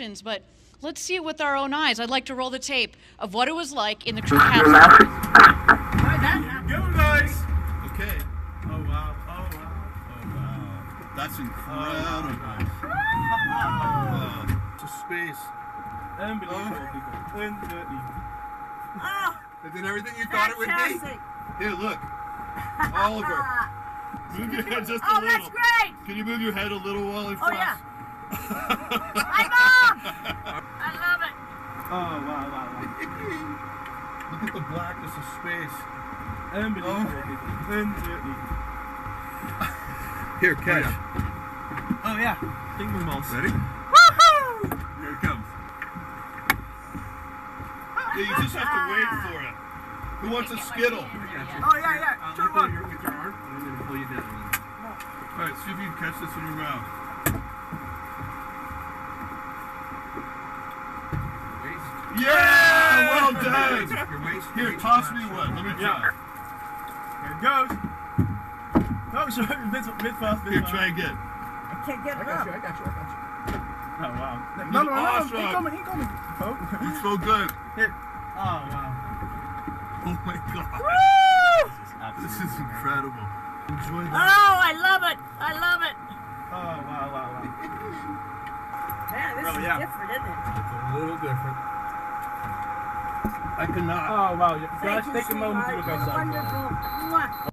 questions, but let's see it with our own eyes. I'd like to roll the tape of what it was like in the crew cabin. Go, guys! Okay. Oh, wow. Oh, wow. Oh, wow. That's oh, incredible. Wow. To space. Unbelievable, people. Unbelievable. Oh, Is it everything you thought it would be? Here, look. Oliver. Move your head just a little. Oh, that's great. Can you move your head a little while I Oh, flash? yeah. Hi, Mom. I love it. Oh, wow, wow, wow. Look at the blackness of space. Unbelievable, people. Unbelievable. Here, catch. Oh, yeah. Finger balls. Ready? Woohoo! Here it comes. Yeah, you just have to wait for it. Who wants a Skittle? Oh, yeah, yeah. Uh, Turn one. it with your arm, and I'm going to pull you down. All right, see if you can catch this in your mouth. Yeah, well done. Here, toss me one. Let me try. Here it goes. Oh, sorry. Mid, mid fast, mid Here, try again. I can't get I it got up. you, I got you, I got you. Oh, wow. This No, is no, no, no. awesome. Incoming, incoming. Oh. It's so good. Here. Oh, wow. Oh my god. Woo! This is incredible. Enjoy that. Oh. I love it. I love it. Oh, wow, wow, wow. Man, this Oh, is yeah. different, isn't it? It's a little different. I cannot. Oh, wow. You Thank guys, you, take a moment to sweetheart. look outside. Wonderful. Mwah.